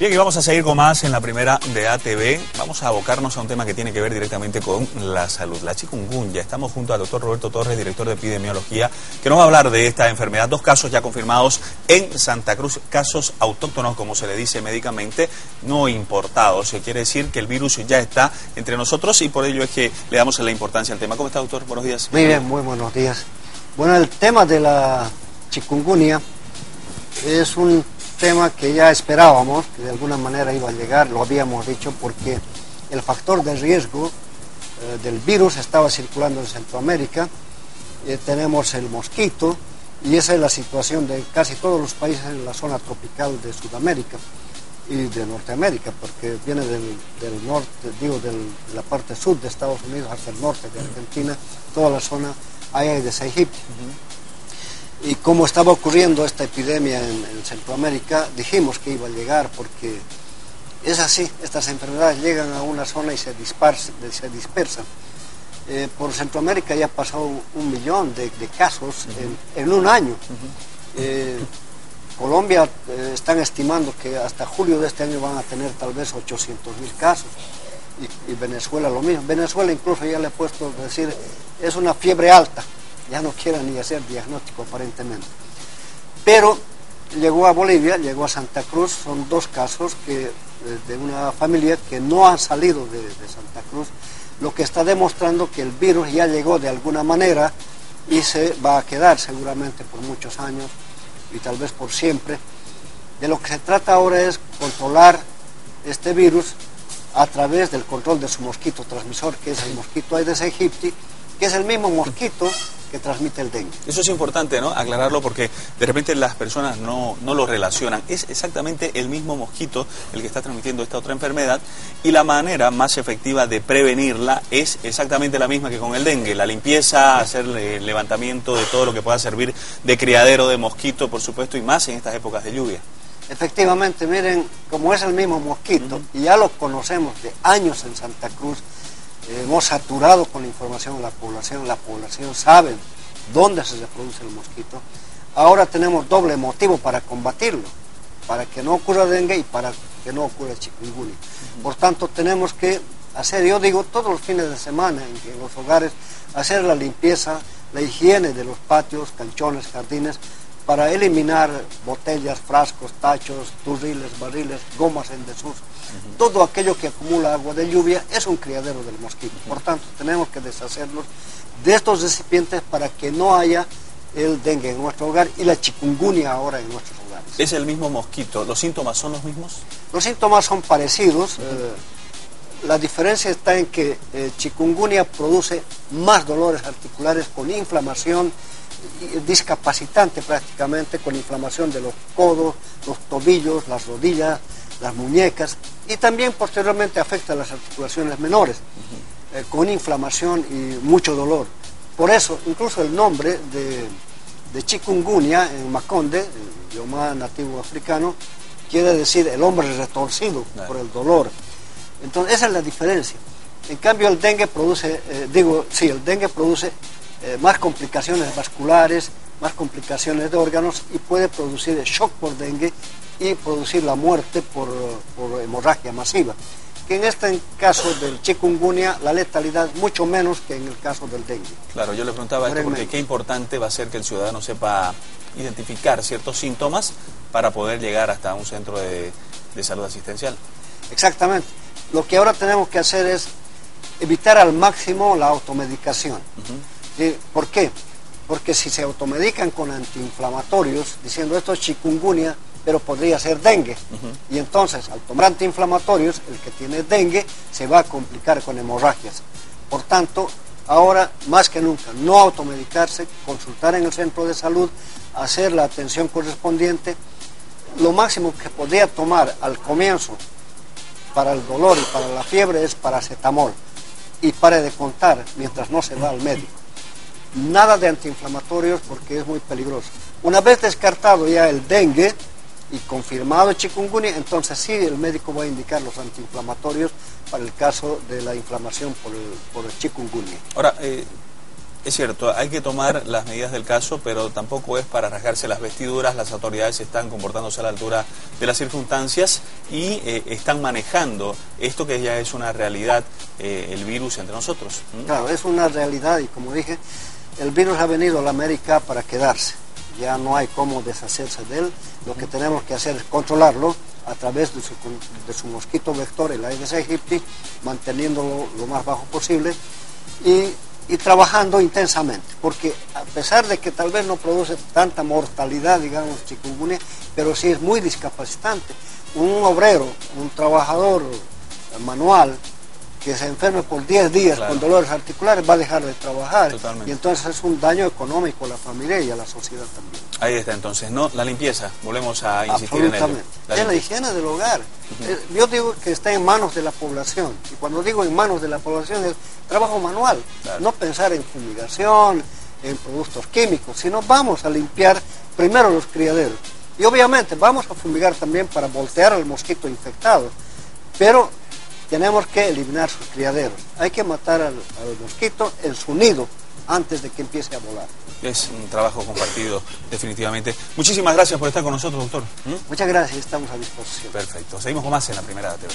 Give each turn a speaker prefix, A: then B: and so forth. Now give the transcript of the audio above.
A: Bien, y vamos a seguir con más en la primera de ATV. Vamos a abocarnos a un tema que tiene que ver directamente con la salud, la chikungunya. Estamos junto al doctor Roberto Torres, director de epidemiología, que nos va a hablar de esta enfermedad. Dos casos ya confirmados en Santa Cruz, casos autóctonos, como se le dice médicamente, no importados. Se quiere decir que el virus ya está entre nosotros y por ello es que le damos la importancia al tema. ¿Cómo está, doctor? Buenos días.
B: Muy bien, muy buenos días. Bueno, el tema de la chikungunya es un tema que ya esperábamos, que de alguna manera iba a llegar, lo habíamos dicho, porque el factor de riesgo eh, del virus estaba circulando en Centroamérica, eh, tenemos el mosquito, y esa es la situación de casi todos los países en la zona tropical de Sudamérica y de Norteamérica, porque viene del, norte, digo, de la parte sur de Estados Unidos hasta el norte de Argentina, toda la zona allá de Egipto. Y como estaba ocurriendo esta epidemia en, Centroamérica, dijimos que iba a llegar porque es así, estas enfermedades llegan a una zona y se, se dispersan. Eh, por Centroamérica ya ha pasado un millón de, casos en, un año. Eh, Colombia eh, están estimando que hasta julio de este año van a tener tal vez 800 mil casos. Y, y, Venezuela lo mismo. Venezuela incluso ya le he puesto decir, es una fiebre alta ya no quieren ni hacer diagnóstico aparentemente. Pero llegó a Bolivia, llegó a Santa Cruz, son dos casos que, eh, de una familia que no han salido de, Santa Cruz, lo que está demostrando que el virus ya llegó de alguna manera y se va a quedar seguramente por muchos años y tal vez por siempre. De lo que se trata ahora es controlar este virus a través del control de su mosquito transmisor, que es el mosquito Aedes aegypti, que es el mismo mosquito que transmite el dengue.
A: Eso es importante, ¿no? Aclararlo porque de repente las personas no, no lo relacionan. Es exactamente el mismo mosquito el que está transmitiendo esta otra enfermedad y la manera más efectiva de prevenirla es exactamente la misma que con el dengue. La limpieza, hacer el levantamiento de todo lo que pueda servir de criadero de mosquito, por supuesto, y más en estas épocas de lluvia.
B: Efectivamente, miren, como es el mismo mosquito, y ya lo conocemos de años en Santa Cruz, hemos saturado con la información a la población, la población sabe dónde se reproduce el mosquito. Ahora tenemos doble motivo para combatirlo, para que no ocurra dengue y para que no ocurra chikungunya. Por tanto, tenemos que hacer, yo digo, todos los fines de semana en, los hogares, hacer la limpieza, la higiene de los patios, canchones, jardines, para eliminar botellas, frascos, tachos, turriles, barriles, gomas en desuso. Todo aquello que acumula agua de lluvia es un criadero del mosquito. Por tanto, tenemos que deshacernos de estos recipientes para que no haya el dengue en nuestro hogar y la chikungunya ahora en nuestros hogares.
A: ¿Es el mismo mosquito? ¿Los síntomas son los mismos?
B: Los síntomas son parecidos. Eh, la diferencia está en que eh, chikungunya produce más dolores articulares con inflamación discapacitante prácticamente, con inflamación de los codos, los tobillos, las rodillas, las muñecas y también posteriormente afecta a las articulaciones menores, eh, con inflamación y mucho dolor. Por eso, incluso el nombre de, de chikungunya en Maconde, el idioma nativo africano, quiere decir el hombre retorcido por el dolor. Entonces, esa es la diferencia. En cambio, el dengue produce, eh, digo, sí, el dengue produce eh, más complicaciones vasculares, más complicaciones de órganos y puede producir el shock por dengue y producir la muerte por, hemorragia masiva. Que en este caso del chikungunya la letalidad es mucho menos que en el caso del dengue.
A: Claro, yo le preguntaba esto porque qué importante va a ser que el ciudadano sepa identificar ciertos síntomas para poder llegar hasta un centro de, salud asistencial.
B: Exactamente. Lo que ahora tenemos que hacer es evitar al máximo la automedicación. ¿Por qué? Porque si se automedican con antiinflamatorios, diciendo esto es chikungunya, pero podría ser dengue. Y entonces, al tomar antiinflamatorios, el que tiene dengue se va a complicar con hemorragias. Por tanto, ahora más que nunca, no automedicarse, consultar en el centro de salud, hacer la atención correspondiente. Lo máximo que podría tomar al comienzo para el dolor y para la fiebre es paracetamol. Y pare de contar mientras no se va al médico nada de antiinflamatorios porque es muy peligroso. Una vez descartado ya el dengue y confirmado el chikungunya, entonces sí el médico va a indicar los antiinflamatorios para el caso de la inflamación por el, por el chikungunya.
A: Ahora, eh, Es cierto, hay que tomar las medidas del caso, pero tampoco es para rasgarse las vestiduras. Las autoridades están comportándose a la altura de las circunstancias y eh, están manejando esto que ya es una realidad, eh, el virus entre nosotros.
B: Claro, es una realidad y como dije, el virus ha venido a la América para quedarse. Ya no hay cómo deshacerse de él. Lo que tenemos que hacer es controlarlo a través de su, mosquito vector, el Aedes aegypti, manteniéndolo lo más bajo posible y y trabajando intensamente, porque a pesar de que tal vez no produce tanta mortalidad, digamos, chikungunya, pero sí es muy discapacitante. Un obrero, un trabajador manual que se enferme por 10 días con dolores articulares va a dejar de trabajar. Y entonces es un daño económico a la familia y a la sociedad también.
A: Ahí está entonces, ¿no? La limpieza, volvemos a insistir en ello.
B: La es la higiene del hogar. Eh, yo digo que está en manos de la población. Y cuando digo en manos de la población es trabajo manual. No pensar en fumigación, en productos químicos, sino vamos a limpiar primero los criaderos. Y obviamente vamos a fumigar también para voltear al mosquito infectado. Pero tenemos que eliminar sus criaderos. Hay que matar al, mosquito en su nido antes de que empiece a volar.
A: Es un trabajo compartido, definitivamente. Muchísimas gracias por estar con nosotros, doctor.
B: ¿Mm? Muchas gracias, estamos a disposición.
A: Perfecto. Seguimos con más en la primera TV.